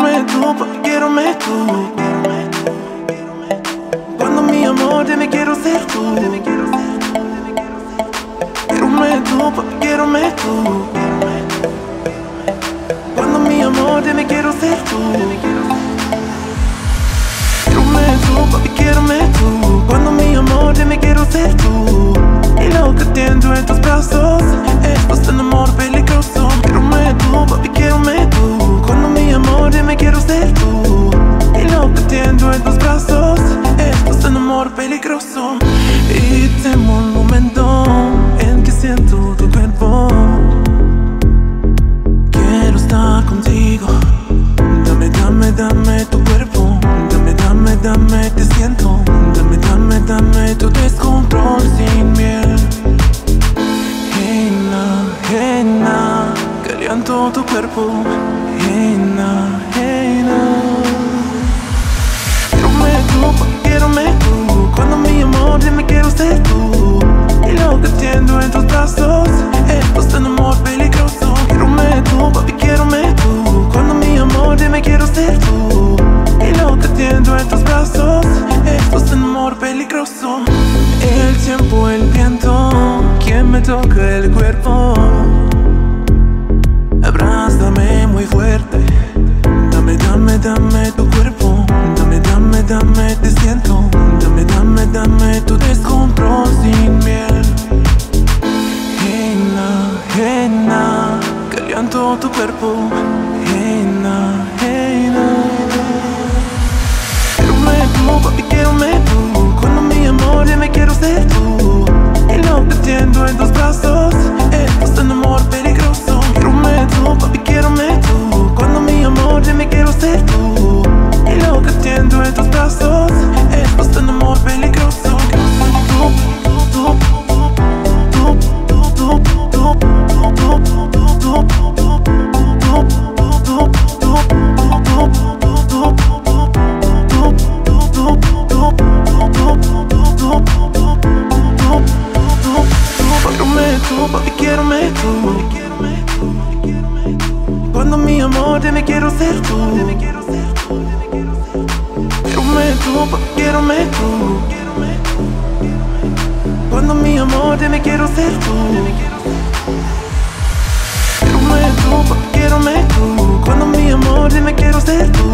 Quiero tú, papi, quiero tú. Cuando mi amor, te me quiero ser tú. Quiero tú, papi, quiero tú. Cuando mi amor, te me quiero ser tú. Quiero tú, papi, quiero tú. Cuando mi amor, te me quiero ser tú. Y lo que tengo en tus brazos es pues amor peligroso. Quiero tú, papi, quiero tú. Te me quiero ser tú. Y lo que tengo en tus brazos es pues un amor peligroso. Y temo un momento en que siento tu cuerpo. Quiero estar contigo. Dame, dame, dame tu cuerpo. Dame, dame, dame, te siento. Dame, dame, dame tu descontrol sin miel. Hena, hena, caliento tu cuerpo. Tus brazos es amor peligroso. El tiempo, el viento, quien me toca el cuerpo. Abrázame muy fuerte. Dame, dame, dame tu cuerpo. Dame, dame, dame, te siento. Dame, dame, dame tu descontrol sin miel. Hena, hena, caliento tu cuerpo. Tú. Cuando mi amor, te me quiero ser tú. Quiero tú, quiero tú. Cuando mi amor, te me quiero ser tú. Quiero tú, quiero tú. Cuando mi amor, te me quiero ser tú.